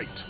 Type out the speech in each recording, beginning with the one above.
Fight.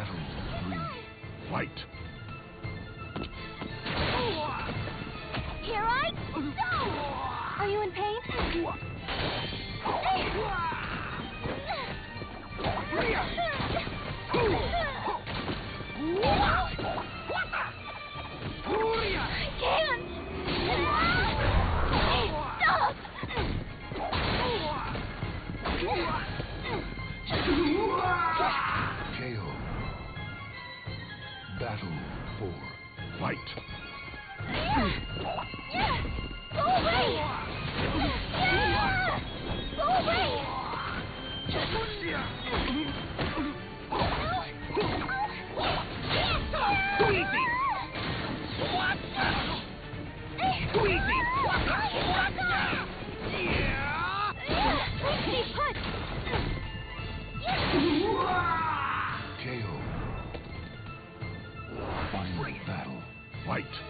Battle 3. Fight. Here I go! Are you in pain? Battle 4. Fight. Go away! Go away! Fight.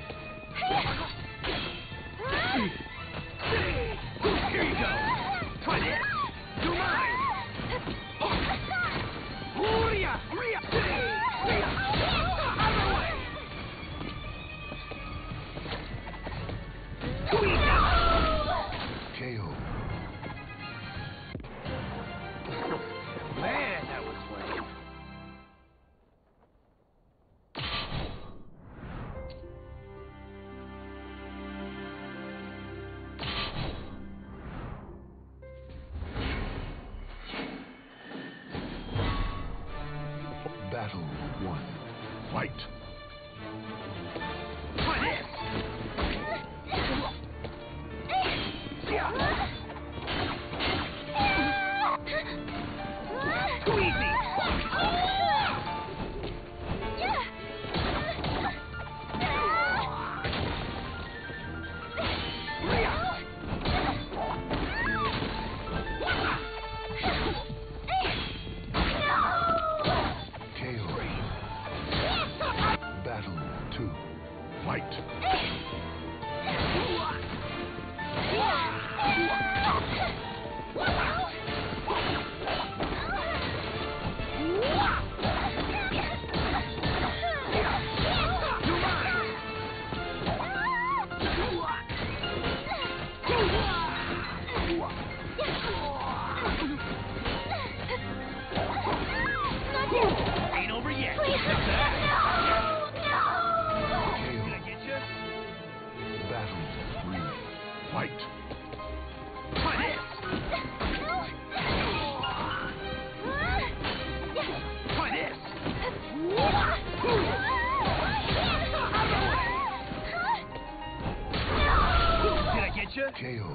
Battle 1. Fight. Fight. Do mine. Battle 3. Fight. Try this. Try this. Did I get you? KO.